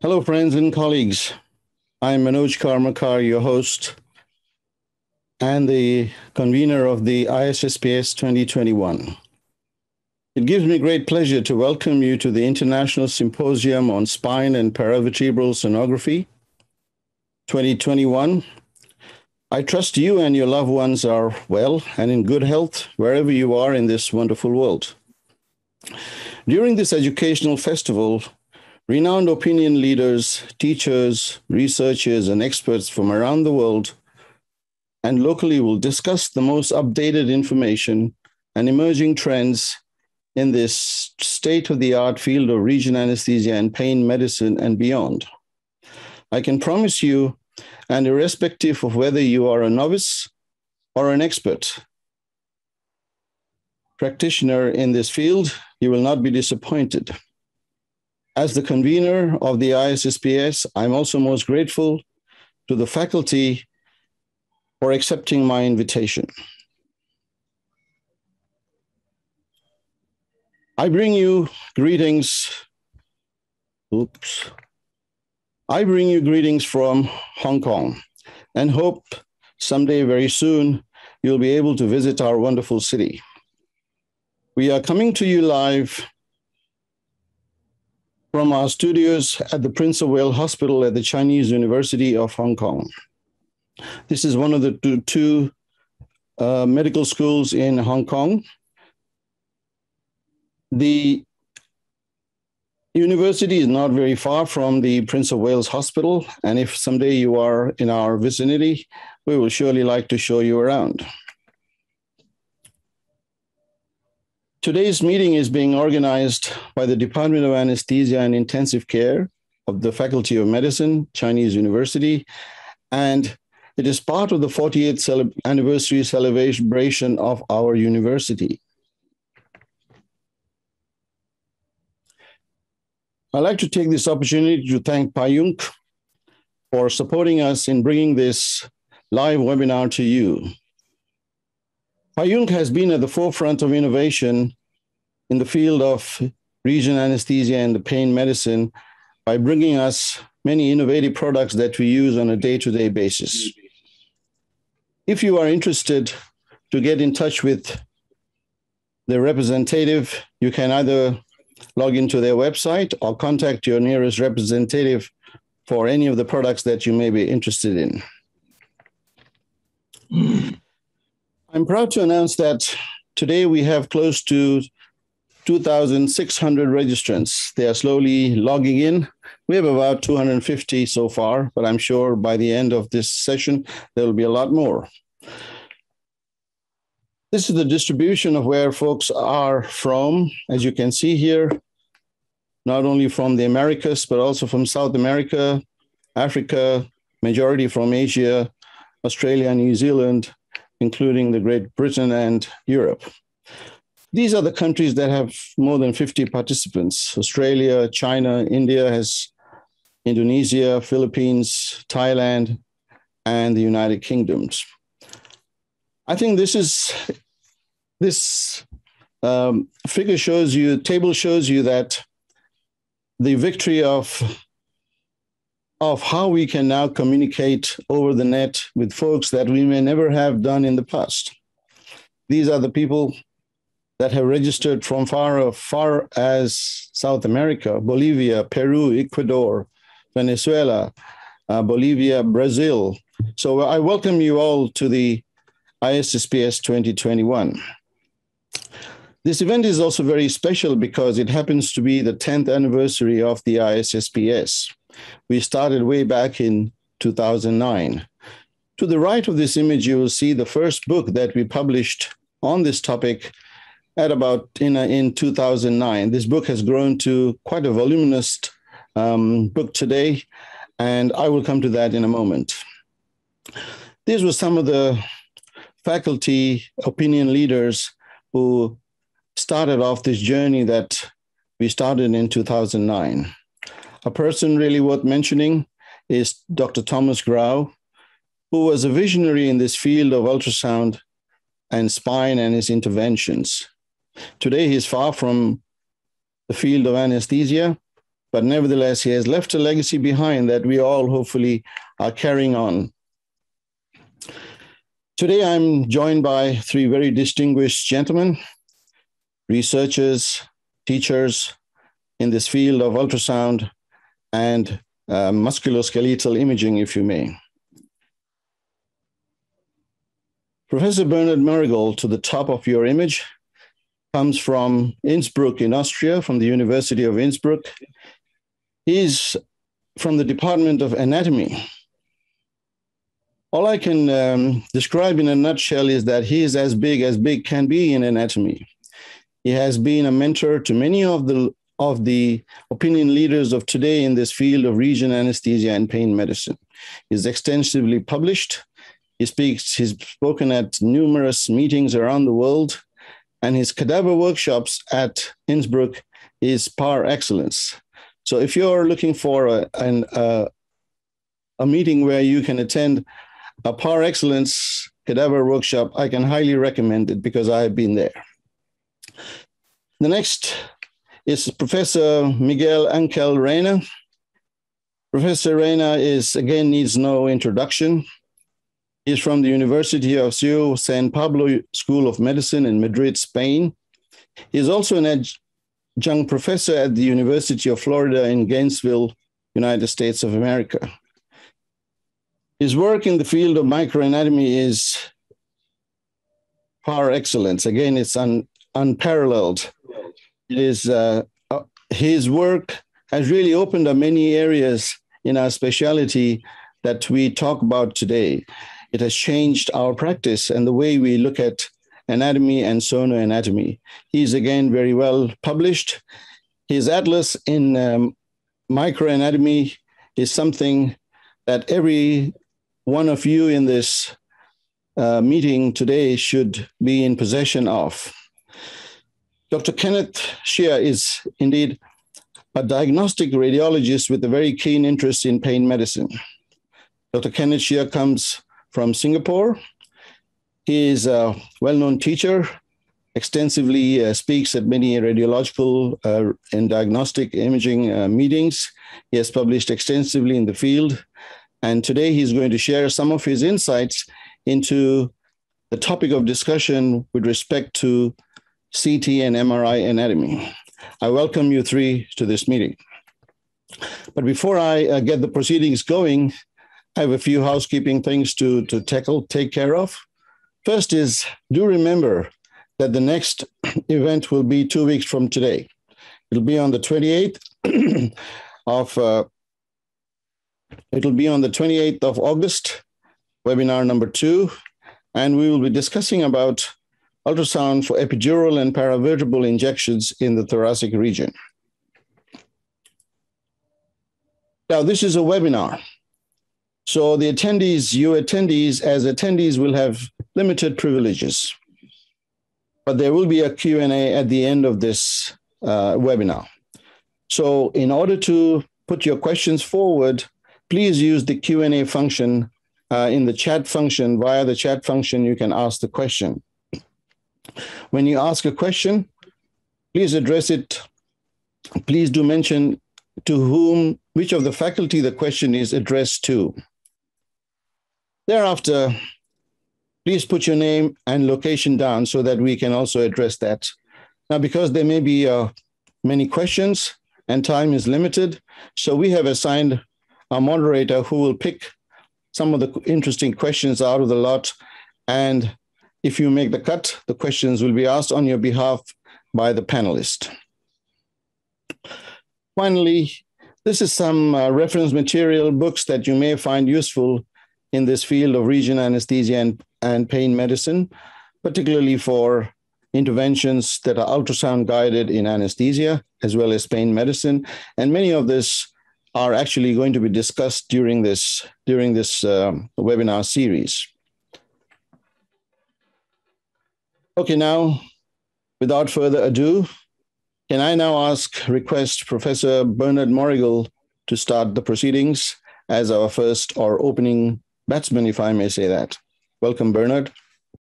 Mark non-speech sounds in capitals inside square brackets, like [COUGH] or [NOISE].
Hello, friends and colleagues. I'm Manoj Karmakar, your host and the convener of the ISSPS 2021. It gives me great pleasure to welcome you to the International Symposium on Spine and Paravertebral Sonography 2021. I trust you and your loved ones are well and in good health wherever you are in this wonderful world. During this educational festival, renowned opinion leaders, teachers, researchers, and experts from around the world and locally will discuss the most updated information and emerging trends in this state of the art field of region anesthesia and pain medicine and beyond. I can promise you, and irrespective of whether you are a novice or an expert practitioner in this field, you will not be disappointed. As the convener of the ISSPS, I'm also most grateful to the faculty for accepting my invitation. I bring you greetings. Oops. I bring you greetings from Hong Kong and hope someday very soon you'll be able to visit our wonderful city. We are coming to you live from our studios at the Prince of Wales Hospital at the Chinese University of Hong Kong. This is one of the two, two uh, medical schools in Hong Kong. The university is not very far from the Prince of Wales Hospital, and if someday you are in our vicinity, we will surely like to show you around. Today's meeting is being organized by the Department of Anesthesia and Intensive Care of the Faculty of Medicine, Chinese University, and it is part of the 48th anniversary celebration of our university. I'd like to take this opportunity to thank Pajunk for supporting us in bringing this live webinar to you. Pajunk has been at the forefront of innovation in the field of region anesthesia and the pain medicine by bringing us many innovative products that we use on a day-to-day basis. If you are interested to get in touch with the representative, you can either log into their website or contact your nearest representative for any of the products that you may be interested in. I'm proud to announce that today we have close to 2,600 registrants. They are slowly logging in. We have about 250 so far, but I'm sure by the end of this session, there will be a lot more. This is the distribution of where folks are from. As you can see here, not only from the Americas, but also from South America, Africa, majority from Asia, Australia, New Zealand, including the Great Britain and Europe. These are the countries that have more than 50 participants. Australia, China, India has Indonesia, Philippines, Thailand, and the United Kingdoms. I think this is this um, figure shows you, table shows you that the victory of of how we can now communicate over the net with folks that we may never have done in the past. These are the people that have registered from far far as South America, Bolivia, Peru, Ecuador, Venezuela, uh, Bolivia, Brazil. So I welcome you all to the ISSPS 2021. This event is also very special because it happens to be the 10th anniversary of the ISSPS. We started way back in 2009. To the right of this image, you will see the first book that we published on this topic at about in, uh, in 2009. This book has grown to quite a voluminous um, book today, and I will come to that in a moment. These were some of the faculty opinion leaders who started off this journey that we started in 2009. A person really worth mentioning is Dr. Thomas Grau, who was a visionary in this field of ultrasound and spine and his interventions. Today, he's far from the field of anesthesia, but nevertheless, he has left a legacy behind that we all hopefully are carrying on. Today, I'm joined by three very distinguished gentlemen, researchers, teachers in this field of ultrasound and uh, musculoskeletal imaging, if you may. Professor Bernhard Moriggl, to the top of your image, comes from Innsbruck in Austria, from the University of Innsbruck. He's from the Department of Anatomy. All I can um, describe in a nutshell is that he is as big as big can be in anatomy. He has been a mentor to many of the of the opinion leaders of today in this field of region anesthesia and pain medicine. He's extensively published he speaks, he's spoken at numerous meetings around the world, and his cadaver workshops at Innsbruck is par excellence. So if you're looking for a, an, a meeting where you can attend a par excellence cadaver workshop, I can highly recommend it because I have been there. The next is Professor Miguel Angel Reina. Professor Reina is again needs no introduction. He's from the University of Ciudad San Pablo School of Medicine in Madrid, Spain. He's also an adjunct professor at the University of Florida in Gainesville, United States of America. His work in the field of microanatomy is par excellence. Again, it's un, unparalleled. It is uh, uh, his work has really opened up many areas in our specialty that we talk about today. It has changed our practice and the way we look at anatomy and sonoanatomy. He's again very well published. His atlas in um, microanatomy is something that every one of you in this uh, meeting today should be in possession of. Dr. Kenneth Sheah is indeed a diagnostic radiologist with a very keen interest in pain medicine. Dr. Kenneth Sheah comes from Singapore. He is a well known teacher, extensively uh, speaks at many radiological uh, and diagnostic imaging uh, meetings. He has published extensively in the field. And today he's going to share some of his insights into the topic of discussion with respect to CT and MRI anatomy. I welcome you three to this meeting. But before I uh, get the proceedings going, I have a few housekeeping things to, to tackle, take care of. First is do remember that the next [CLEARS THROAT] event will be two weeks from today. It'll be on the 28th [CLEARS THROAT] of uh, it'll be on the 28th of August, webinar number two, and we will be discussing about ultrasound for epidural and paravertebral injections in the thoracic region. Now, this is a webinar. So the attendees, you attendees as attendees will have limited privileges, but there will be a Q&A at the end of this uh, webinar. So in order to put your questions forward, please use the Q&A function uh, in the chat function. Via the chat function, you can ask the question. When you ask a question, please address it. Please do mention to whom, which of the faculty the question is addressed to. Thereafter, please put your name and location down so that we can also address that. Now, because there may be uh, many questions and time is limited, so we have assigned a moderator who will pick some of the interesting questions out of the lot. And if you make the cut, the questions will be asked on your behalf by the panelist. Finally, this is some uh, reference material books that you may find useful in this field of region anesthesia and, and pain medicine, particularly for interventions that are ultrasound guided in anesthesia as well as pain medicine. And many of this are actually going to be discussed during this, during this um, webinar series. Okay, now, without further ado, can I now ask, request Professor Bernhard Moriggl to start the proceedings as our first or opening batsman, if I may say that. Welcome, Bernhard.